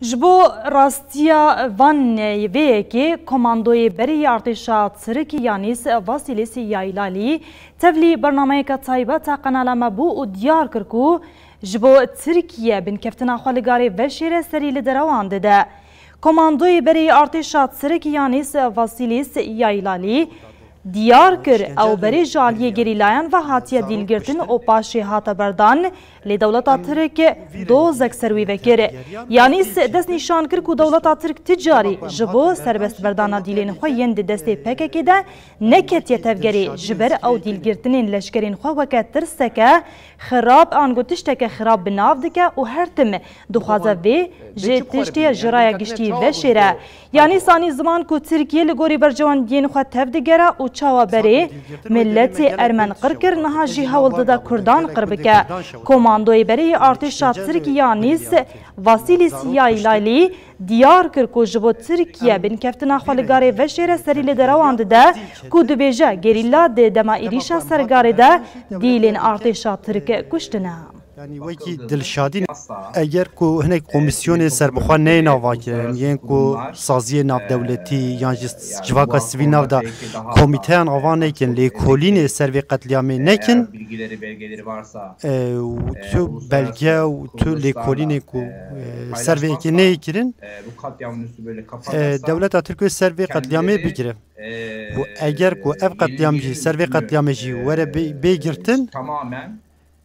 Ji bo rastiya van vêyekê komandoyê berî ya artêşa Tirk Yanîs Vasîlîs Yaylalî tevlî bernameyeke taybet a qenala me bû û diyar kir ku ji bo Tirkiye binkeftina xwe li garê veşêre serî li derewan dide. Komandoyê berî artêşa Tirk Yanîs Vasîlîs Yaylalî diyar kir ew berê ji aliyê gerîlayan ve hatiye dîlgirtin û paşê hate berdan Lê dewleta Tirk dozek ser wî vekir. Yanîs dest nîşan kir ku dewleta Tirk ti carî ji bo serbestberdana dîlên xwe yên di destê pkk de neketiye tevgerê ji ber ew dîlgirtinên leşkerên xwe weke tirseke xirab an ku tişteke xirab bi nav dike û her tim dixwaze vê ji tiştê ji raya giştî veşêre Yanî zanî ziman ku Tirkiyê li gorî berjewendiyên xwe tev digere û çawa berê miletê ermen qir kir niha jî hewl dide kurdan qir bike. Komandoyê berê yê artêşa Tirk Yanîs Vasîlî Sîyaylaylî diyar kir ku ji bo Tirkiye binkeftina xwe li garê Veşêre serî li derewan dide ku dibêje gerîla di dema êrîşa ser garê de dîlên artêşa Tirk kuştine. Yanî wekî Dilşadî ne. Eger ku hinek komîsyonên serbixwe neyê navakirin yên ku saziyê navdewletî yan jî civaka sivîl nav de komîteyan ava nekin, lêkolînê ser vê qetlîamê nekin û tu belge û tu lêkolînên ku ser vê yekê neyê kirin dewleta tirk wê ser vê qetlîamê bigire û eger ku ev qetlîam jî ser vê qetlîamê jî were bê girtin,